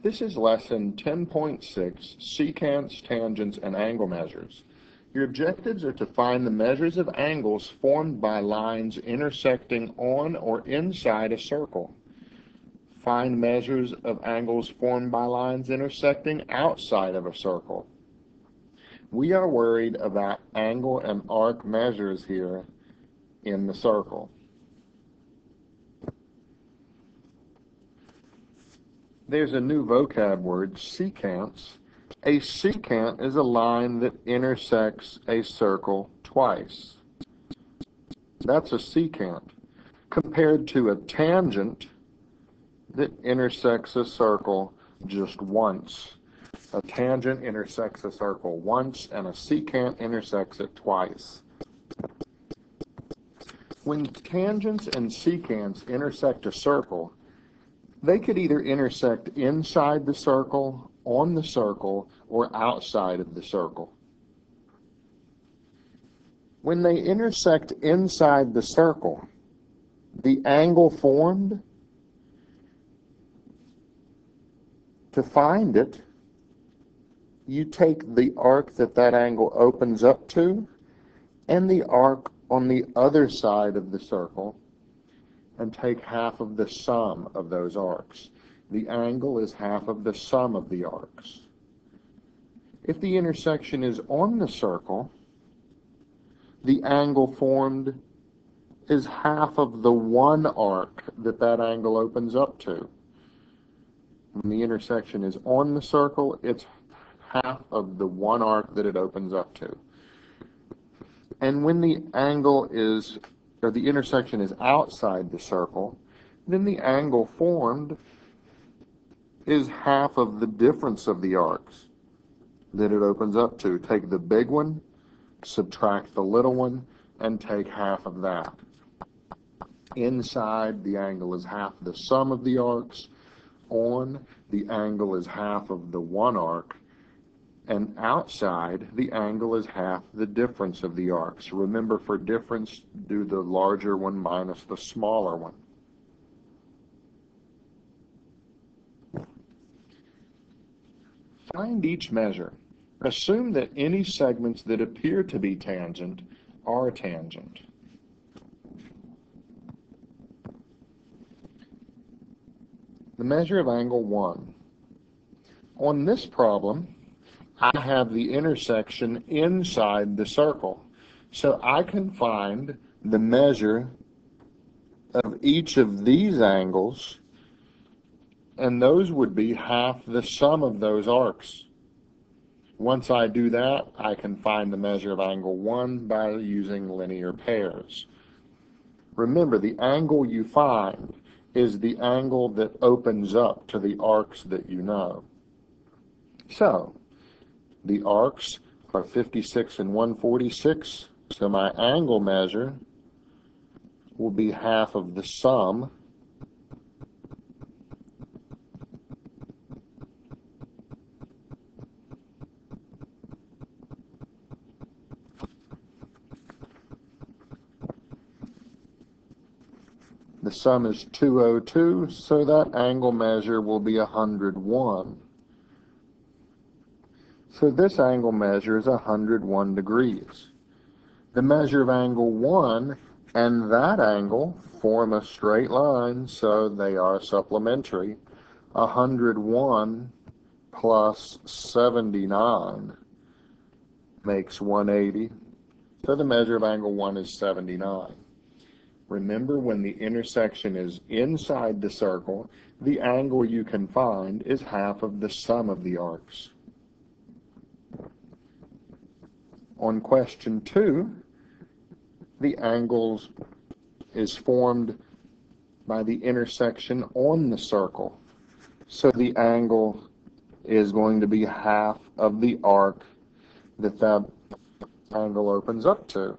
This is lesson 10.6, secants, tangents, and angle measures. Your objectives are to find the measures of angles formed by lines intersecting on or inside a circle. Find measures of angles formed by lines intersecting outside of a circle. We are worried about angle and arc measures here in the circle. There's a new vocab word, secants. A secant is a line that intersects a circle twice. That's a secant. Compared to a tangent that intersects a circle just once. A tangent intersects a circle once, and a secant intersects it twice. When tangents and secants intersect a circle, they could either intersect inside the circle, on the circle, or outside of the circle. When they intersect inside the circle, the angle formed, to find it, you take the arc that that angle opens up to and the arc on the other side of the circle and take half of the sum of those arcs. The angle is half of the sum of the arcs. If the intersection is on the circle, the angle formed is half of the one arc that that angle opens up to. When the intersection is on the circle, it's half of the one arc that it opens up to. And when the angle is or the intersection is outside the circle, then the angle formed is half of the difference of the arcs that it opens up to. Take the big one, subtract the little one, and take half of that. Inside, the angle is half the sum of the arcs. On, the angle is half of the one arc and outside the angle is half the difference of the arcs. Remember for difference do the larger one minus the smaller one. Find each measure. Assume that any segments that appear to be tangent are tangent. The measure of angle 1. On this problem, I have the intersection inside the circle. So I can find the measure of each of these angles, and those would be half the sum of those arcs. Once I do that, I can find the measure of angle 1 by using linear pairs. Remember, the angle you find is the angle that opens up to the arcs that you know. So, the arcs are 56 and 146, so my angle measure will be half of the sum The sum is 202, so that angle measure will be 101. So this angle measure is 101 degrees. The measure of angle 1 and that angle form a straight line, so they are supplementary. 101 plus 79 makes 180. So the measure of angle 1 is 79. Remember, when the intersection is inside the circle, the angle you can find is half of the sum of the arcs. On question two, the angles is formed by the intersection on the circle. So the angle is going to be half of the arc that that angle opens up to,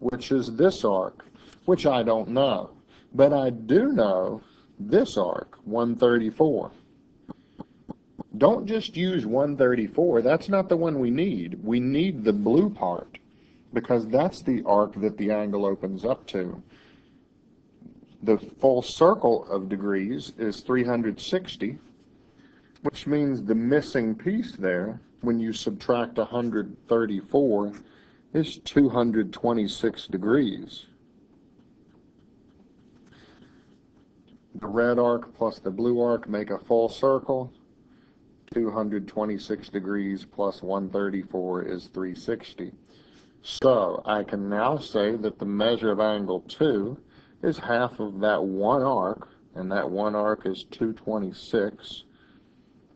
which is this arc, which I don't know. But I do know this arc, 134. Don't just use 134. That's not the one we need. We need the blue part because that's the arc that the angle opens up to. The full circle of degrees is 360. which means the missing piece there, when you subtract 134, is 226 degrees. The red arc plus the blue arc make a full circle. 226 degrees plus 134 is 360. So I can now say that the measure of angle 2 is half of that one arc, and that one arc is 226.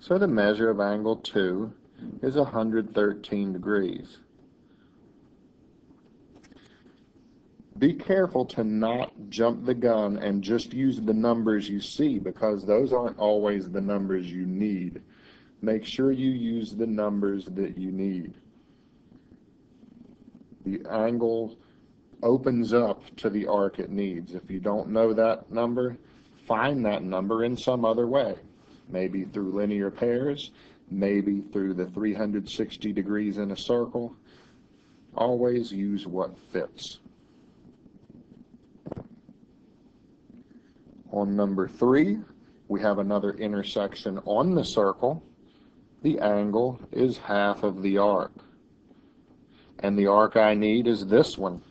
So the measure of angle 2 is 113 degrees. Be careful to not jump the gun and just use the numbers you see because those aren't always the numbers you need. Make sure you use the numbers that you need. The angle opens up to the arc it needs. If you don't know that number, find that number in some other way. Maybe through linear pairs, maybe through the 360 degrees in a circle. Always use what fits. On number three, we have another intersection on the circle. The angle is half of the arc. And the arc I need is this one.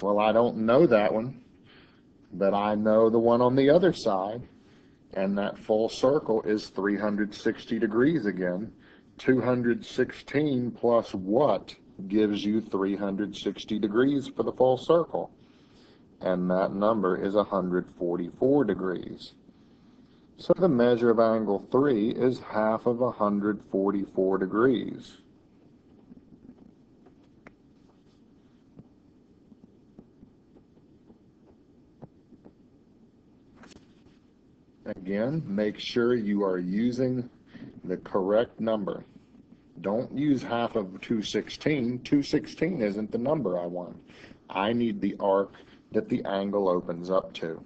Well, I don't know that one, but I know the one on the other side. And that full circle is 360 degrees again. 216 plus what gives you 360 degrees for the full circle? and that number is 144 degrees. So the measure of angle 3 is half of 144 degrees. Again, make sure you are using the correct number. Don't use half of 216. 216 isn't the number I want. I need the arc that the angle opens up to.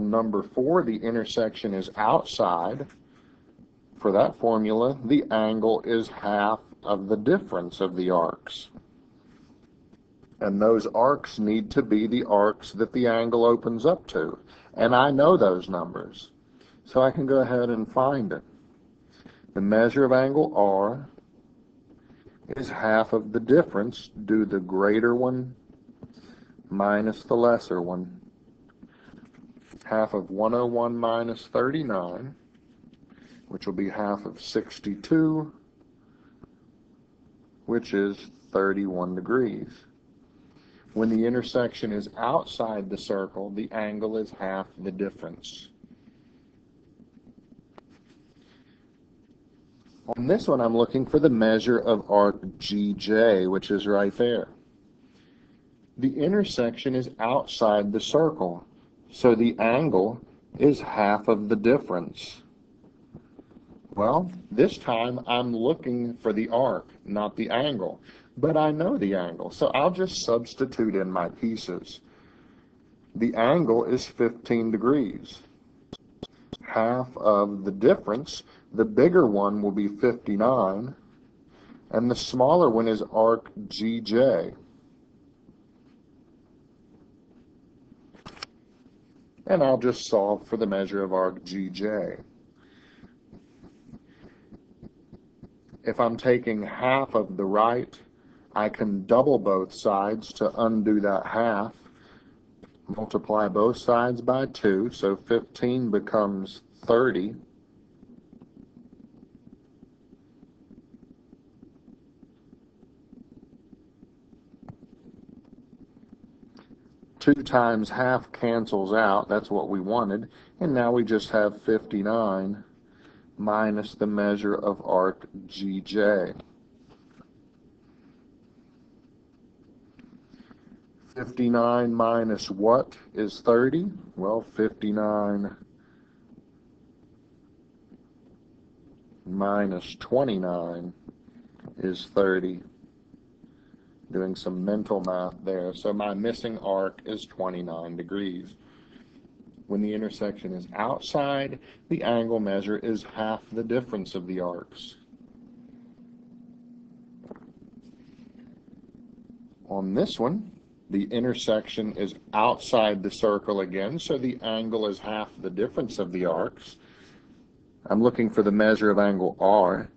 On number four, the intersection is outside. For that formula, the angle is half of the difference of the arcs. And those arcs need to be the arcs that the angle opens up to. And I know those numbers. So I can go ahead and find it. The measure of angle R is half of the difference. Do the greater one minus the lesser one. Half of 101 minus 39, which will be half of 62, which is 31 degrees. When the intersection is outside the circle, the angle is half the difference. On this one, I'm looking for the measure of arc GJ, which is right there. The intersection is outside the circle, so the angle is half of the difference. Well, this time I'm looking for the arc, not the angle. But I know the angle, so I'll just substitute in my pieces. The angle is 15 degrees. Half of the difference the bigger one will be 59, and the smaller one is arc GJ. And I'll just solve for the measure of arc GJ. If I'm taking half of the right, I can double both sides to undo that half. Multiply both sides by 2, so 15 becomes 30. 2 times half cancels out. That's what we wanted. And now we just have 59 minus the measure of arc GJ. 59 minus what is 30? Well, 59 minus 29 is 30 doing some mental math there. So my missing arc is 29 degrees. When the intersection is outside, the angle measure is half the difference of the arcs. On this one, The intersection is outside the circle again, so the angle is half the difference of the arcs. I'm looking for the measure of angle R.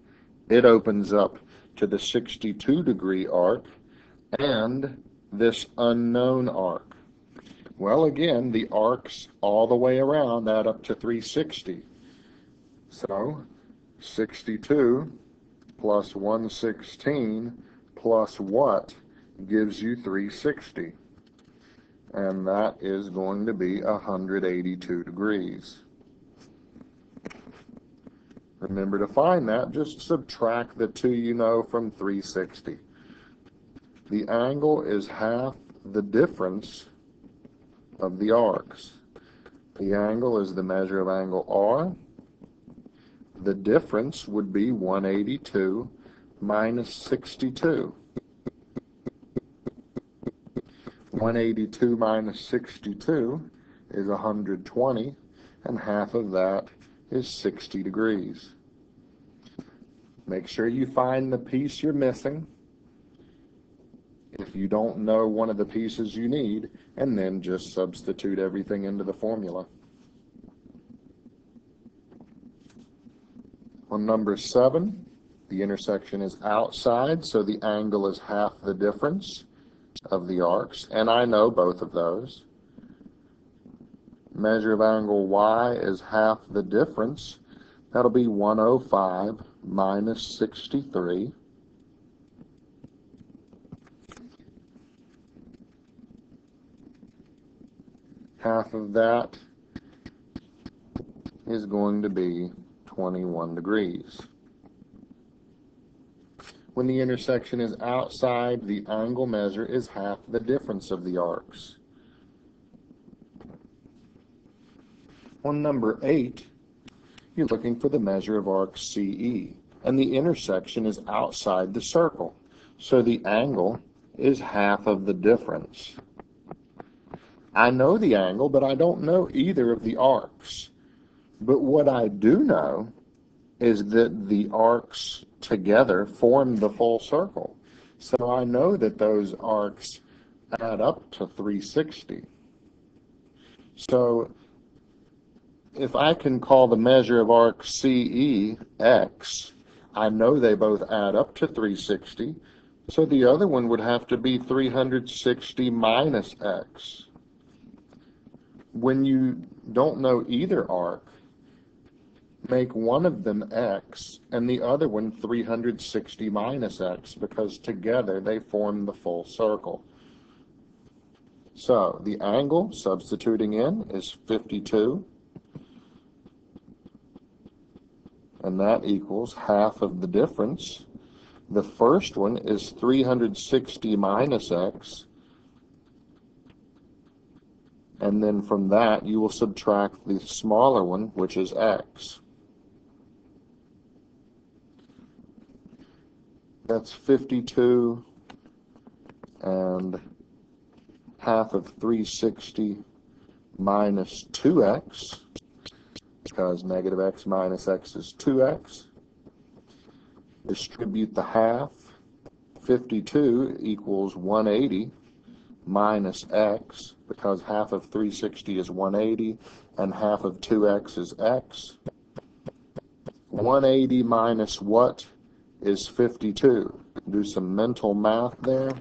It opens up to the 62 degree arc and this unknown arc. Well, again, the arcs all the way around add up to 360. So 62 plus 116 plus what gives you 360? And that is going to be 182 degrees. Remember to find that, just subtract the two you know from 360. The angle is half the difference of the arcs. The angle is the measure of angle R. The difference would be 182 minus 62. 182 minus 62 is 120, and half of that is 60 degrees. Make sure you find the piece you're missing if you don't know one of the pieces you need, and then just substitute everything into the formula. On number seven, the intersection is outside, so the angle is half the difference of the arcs, and I know both of those. Measure of angle y is half the difference. That'll be 105 minus 63. Half of that is going to be 21 degrees. When the intersection is outside, the angle measure is half the difference of the arcs. On number 8, you're looking for the measure of arc CE, and the intersection is outside the circle, so the angle is half of the difference. I know the angle, but I don't know either of the arcs. But what I do know is that the arcs together form the full circle. So I know that those arcs add up to 360. So if I can call the measure of arc CE x, I know they both add up to 360. So the other one would have to be 360 minus x. When you don't know either arc, make one of them x and the other one 360 minus x because together they form the full circle. So the angle, substituting in, is 52. And that equals half of the difference. The first one is 360 minus x. And then from that, you will subtract the smaller one, which is x. That's 52 and half of 360 minus 2x, because negative x minus x is 2x. Distribute the half. 52 equals 180 minus x, because half of 360 is 180, and half of 2x is x. 180 minus what is 52. Do some mental math there.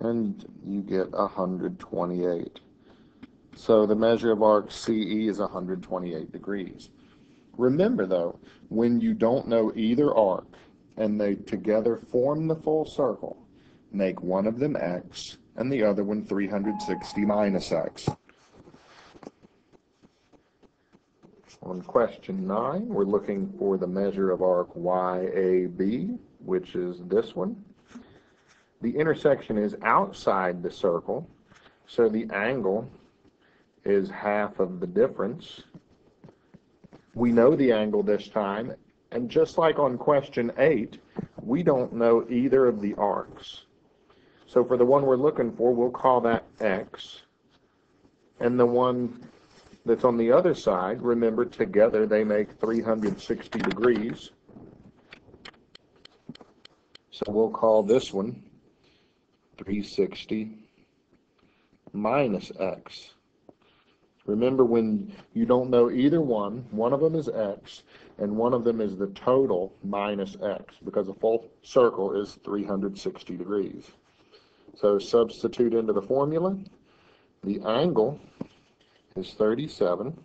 And you get 128. So the measure of arc CE is 128 degrees. Remember though, when you don't know either arc and they together form the full circle, make one of them x and the other one 360 minus x. On question 9, we're looking for the measure of arc YAB, which is this one. The intersection is outside the circle, so the angle is half of the difference. We know the angle this time, and just like on question 8, we don't know either of the arcs. So for the one we're looking for, we'll call that x. And the one that's on the other side, remember together they make 360 degrees. So we'll call this one 360 minus x. Remember when you don't know either one, one of them is x, and one of them is the total minus x, because a full circle is 360 degrees. So substitute into the formula. The angle is 37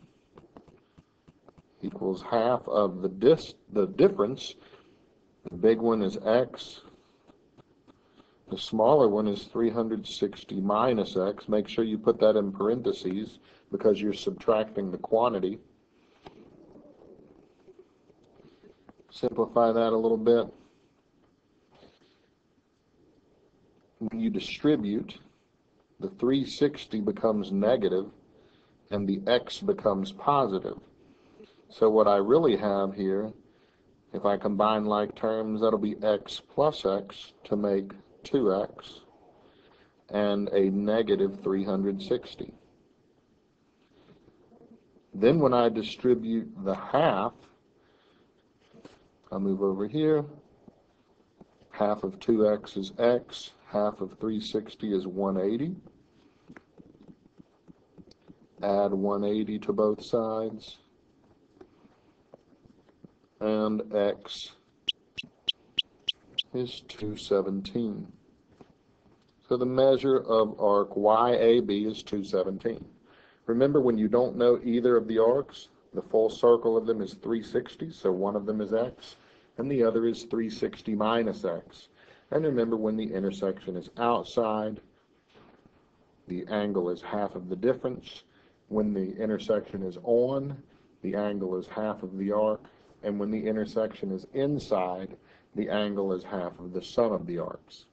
equals half of the dis the difference. The big one is x. The smaller one is 360 minus x. Make sure you put that in parentheses because you're subtracting the quantity. Simplify that a little bit. When you distribute, the 360 becomes negative and the x becomes positive. So what I really have here, if I combine like terms, that'll be x plus x to make 2x and a negative 360. Then when I distribute the half, I'll move over here. Half of 2x is x, half of 360 is 180. Add 180 to both sides. And x is 217. So the measure of arc YAB is 217. Remember, when you don't know either of the arcs, the full circle of them is 360, so one of them is x, and the other is 360 minus x. And remember, when the intersection is outside, the angle is half of the difference. When the intersection is on, the angle is half of the arc. And when the intersection is inside, the angle is half of the sum of the arcs.